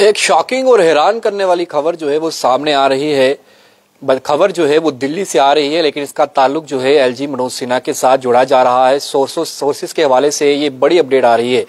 एक शॉकिंग और हैरान करने वाली खबर जो है वो सामने आ रही है। खबर जो है वो दिल्ली से आ रही है, लेकिन इसका ताल्लुक जो है एलजी मनोज सिन्हा के साथ जोड़ा जा रहा है। सोर्सेस के हवाले से ये बड़ी अपडेट आ रही है।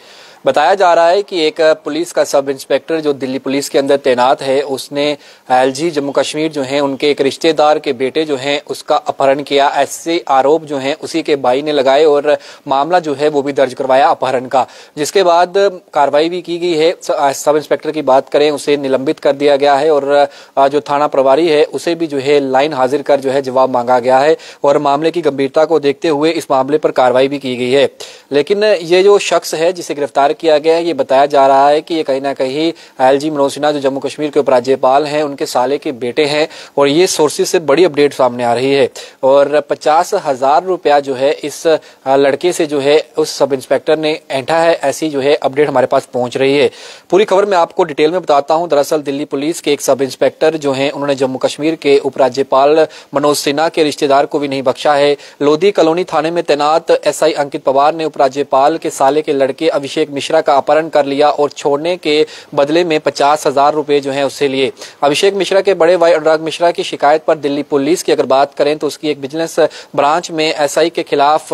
बताया जा रहा है कि एक पुलिस का सब इंस्पेक्टर जो दिल्ली पुलिस के अंदर तैनात है, उसने एलजी जम्मू कश्मीर जो है, उनके एक रिश्तेदार के बेटे जो हैं, उसका अपहरण किया। ऐसे आरोप जो हैं, उसी के भाई ने लगाए और मामला जो है, वो भी दर्ज करवाया अपहरण का। जिसके बाद कार्रवाई भी की गई है। सब इंस्पेक्टर की बात करें, उसे निलंबित कर दिया गया है और जो थाना प्रभारी है, उसे भी जो है, लाइन हाजिर कर जो है, जवाब मांगा गया है और मामले की गंभीरता को देखते हुए इस मामले पर कार्रवाई भी की गई है। लेकिन ये जो शख्स है, जिसे गिरफ़्तार किया गया है। ये बताया जा रहा है कि ये कहीं ना कहीं एल जी मनोज सिन्हा, जो जम्मू कश्मीर के उपराज्यपाल हैं, उनके साले के बेटे हैं और ये सोर्सेज से बड़ी अपडेट सामने आ रही है। और पचास हज़ार रुपया जो है इस लड़के से जो है उस सब इंस्पेक्टर ने ऐठा है, ऐसी जो है अपडेट हमारे पास पहुँच रही है। पूरी खबर मैं आपको डिटेल में बताता हूँ। दरअसल दिल्ली पुलिस के एक सब इंस्पेक्टर जो है, उन्होंने जम्मू कश्मीर के उपराज्यपाल मनोज सिन्हा के रिश्तेदार को भी नहीं बख्शा है। लोधी कॉलोनी थाने में तैनात एसआई अंकित पवार ने उपराज्यपाल के साले के लड़के अभिषेक मिश्रा का अपहरण कर लिया और छोड़ने के बदले में पचास हज़ार रूपए जो है उससे लिए। अभिषेक मिश्रा के बड़े भाई अनुराग मिश्रा की शिकायत पर दिल्ली पुलिस की अगर बात करें तो उसकी एक विजिलेंस ब्रांच में एसआई के खिलाफ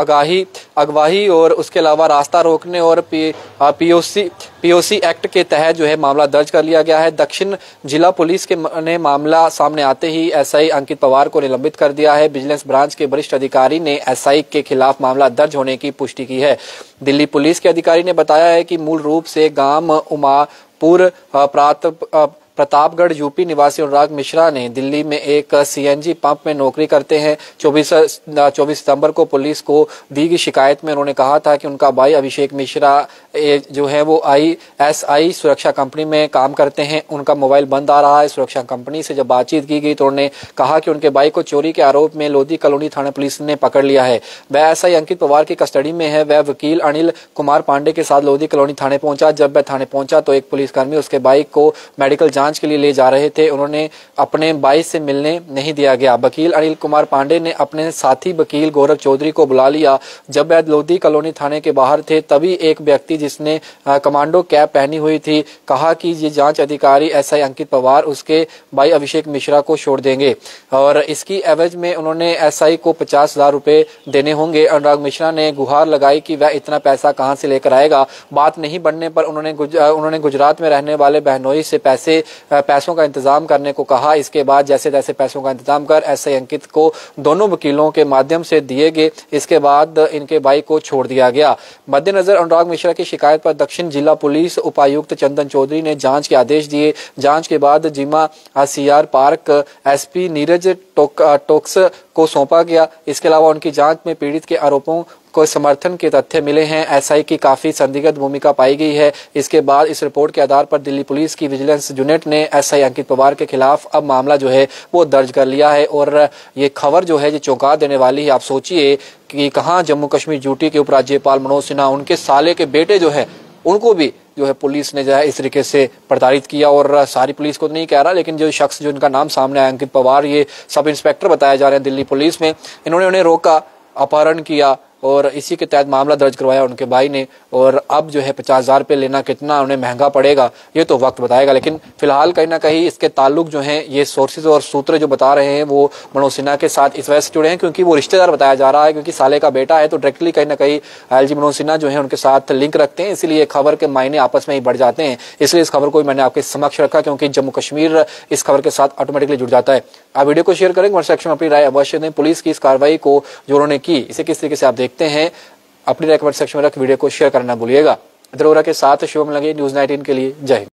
अगाही अगवाही और उसके अलावा रास्ता रोकने और पी, पीओसी पीओसी एक्ट के तहत जो है मामला दर्ज कर लिया गया है। दक्षिण जिला पुलिस के ने मामला सामने आते ही एसआई अंकित पवार को निलंबित कर दिया है। विजिलेंस ब्रांच के वरिष्ठ अधिकारी ने एसआई के खिलाफ मामला दर्ज होने की पुष्टि की है। दिल्ली पुलिस के अधिकारी ने बताया है कि मूल रूप से गाँव उमापुर प्रात प्रतापगढ़, यूपी निवासी अनुराग मिश्रा ने दिल्ली में एक सीएनजी पंप में नौकरी करते हैं। चौबीस चौबीस सितंबर को पुलिस को दी गई शिकायत में उन्होंने कहा था कि उनका भाई अभिषेक मिश्रा जो है वो आई एस आई सुरक्षा कंपनी में काम करते हैं। उनका मोबाइल बंद आ रहा है। सुरक्षा कंपनी से जब बातचीत की गई तो उन्होंने कहा कि उनके भाई को चोरी के आरोप में लोधी कॉलोनी थाना पुलिस ने पकड़ लिया है। वह एस आई अंकित पवार की कस्टडी में है। वह वकील अनिल कुमार पांडे के साथ लोधी कॉलोनी थाने पहुँचा। जब वह थाने पहुँचा तो एक पुलिसकर्मी उसके बाइक को मेडिकल जाँच जाँच के लिए ले जा रहे थे। उन्होंने अपने बाई से मिलने नहीं दिया गया। वकील अनिल कुमार पांडे ने अपने साथी वकील गौरव चौधरी को बुला लिया। जब वह लोधी कॉलोनी थाने के बाहर थे, तभी एक व्यक्ति जिसने कमांडो कैप पहनी हुई थी, कहा कि ये जाँच अधिकारी एसआई अंकित पवार, उसके भाई अभिषेक मिश्रा को छोड़ देंगे। और इसकी एवज में उन्होंने एसआई को पचास हज़ार देने होंगे। अनुराग मिश्रा ने गुहार लगाई कि वह इतना पैसा कहाँ से लेकर आएगा। बात नहीं बनने पर उन्होंने उन्होंने गुजरात में रहने वाले बहनोई से पैसे पैसों का इंतज़ाम करने को कहा। इसके बाद जैसे तैसे पैसों का इंतज़ाम कर ऐसे अंकित को दोनों वकीलों के माध्यम से दिए गए। इसके बाद इनके भाई को छोड़ दिया गया। मद्देनजर अनुराग मिश्रा की शिकायत पर दक्षिण जिला पुलिस उपायुक्त चंदन चौधरी ने जाँच के आदेश दिए। जाँच के बाद जिमा सीआर पार्क एसपी नीरज टोक, टोक्स को सौंपा गया। इसके अलावा उनकी जाँच में पीड़ित के आरोपों को समर्थन के तथ्य मिले हैं। एसआई की काफ़ी संदिग्ध भूमिका पाई गई है। इसके बाद इस रिपोर्ट के आधार पर दिल्ली पुलिस की विजिलेंस यूनिट ने एसआई अंकित पवार के खिलाफ अब मामला जो है वो दर्ज कर लिया है। और ये खबर जो है, ये चौंका देने वाली है। आप सोचिए कि कहा जम्मू कश्मीर ड्यूटी के उपराज्यपाल मनोज सिन्हा, उनके साले के बेटे जो है उनको भी जो है पुलिस ने जो है इस तरीके से प्रताड़ित किया और सारी पुलिस को तो नहीं कह रहा, लेकिन जो शख्स जो इनका नाम सामने आया, अंकित पवार, ये सब इंस्पेक्टर बताया जा रहे हैं दिल्ली पुलिस में, इन्होंने उन्हें रोका, अपहरण किया और इसी के तहत मामला दर्ज करवाया उनके भाई ने, और अब जो है पचास हज़ार रुपये लेना, कितना उन्हें महँगा पड़ेगा, ये तो वक्त बताएगा। लेकिन फ़िलहाल कहीं ना कहीं इसके ताल्लुक जो है, ये सोर्सेज और सूत्र जो बता रहे हैं, वो मनोज सिन्हा के साथ इस वजह से जुड़े हैं, क्योंकि वो रिश्तेदार बताया जा रहा है, क्योंकि साले का बेटा है तो डायरेक्टली कहीं ना कहीं एल मनोज सिन्हा जो है, उनके साथ लिंक रखते हैं, इसलिए खबर के मायने आपस में ही बढ़ जाते हैं। इसलिए इस खबर को मैंने आपके समक्ष रखा, क्योंकि जम्मू कश्मीर इस खबर के साथ ऑटोमेटिकली जुड़ जाता है। आप वीडियो को शेयर करें कमेंट सेक्शन में अपनी राय अवश्य दें। पुलिस की इस कार्रवाई को जो उन्होंने की, इसे किस तरीके से आप देखते हैं, अपनी रेकमेंड सेक्शन में रख वीडियो को शेयर करना भूलिएगा। द्रोरा के साथ शुभम लगे न्यूज़ नाइनटीन के लिए। जय